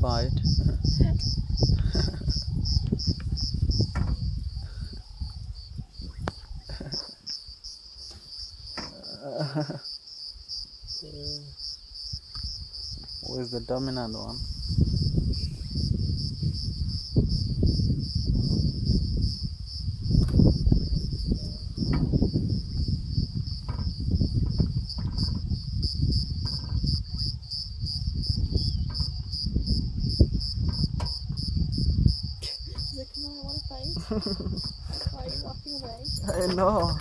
fight. Who is the dominant one? He's like, come on, I want to fight. Why are you walking away? I know.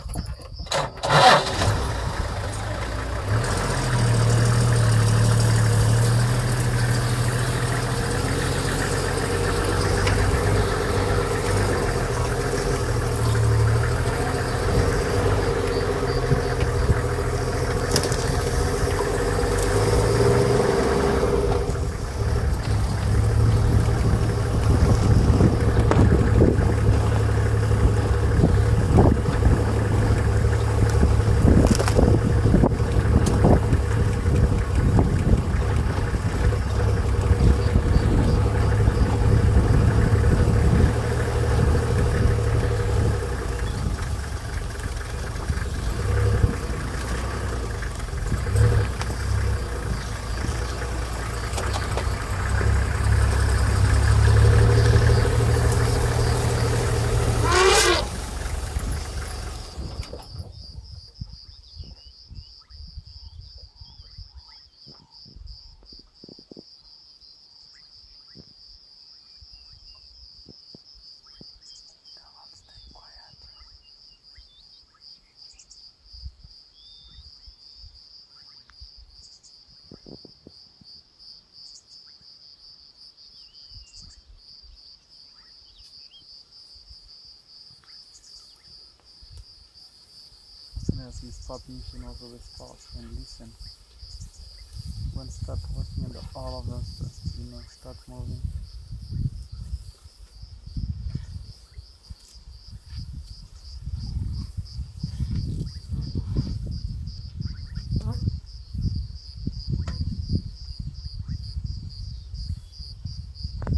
You stop, you should also respond and listen. When start watching and all of them, just, you know, start moving.